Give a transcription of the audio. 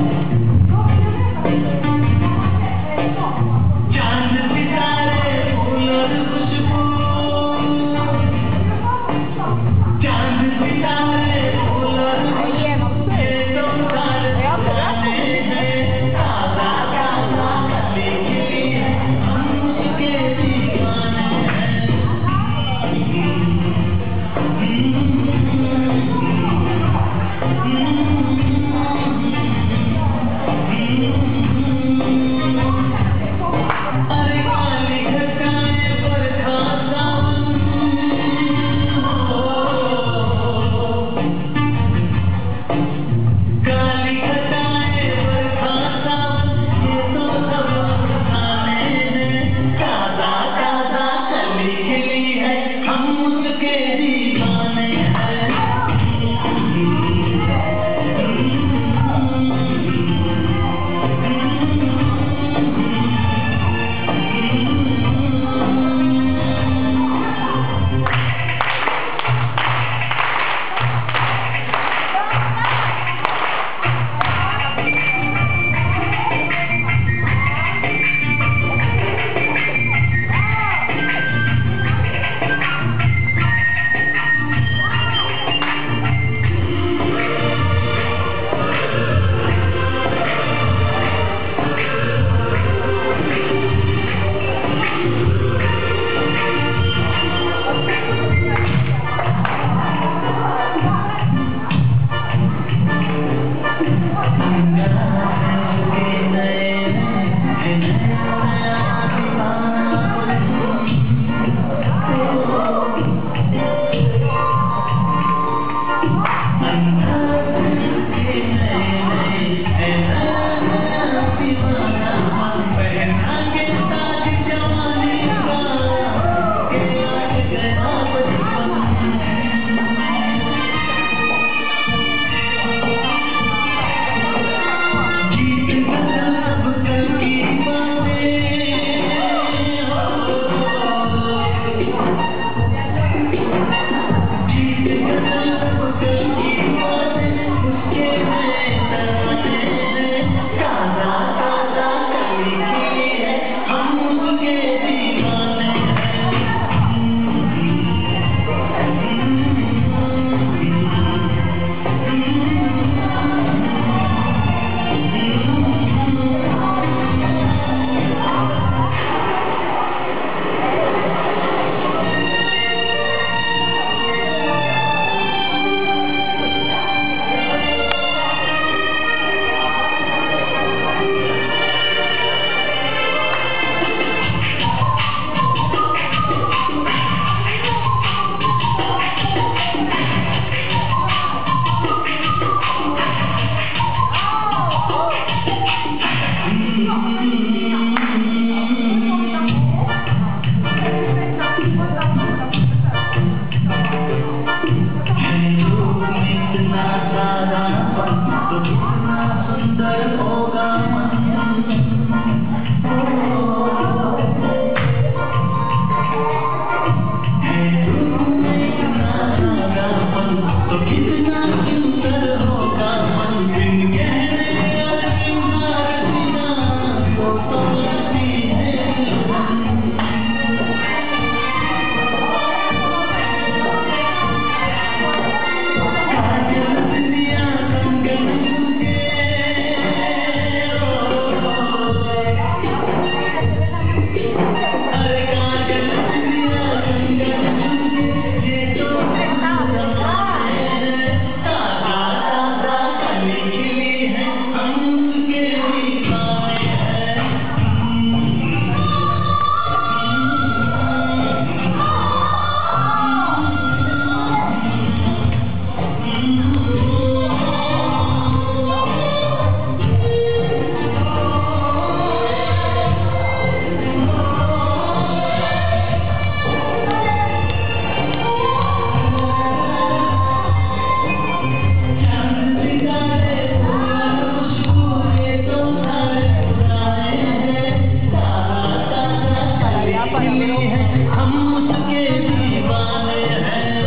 Amen. Do you. want to हम उसके दीवाने हैं।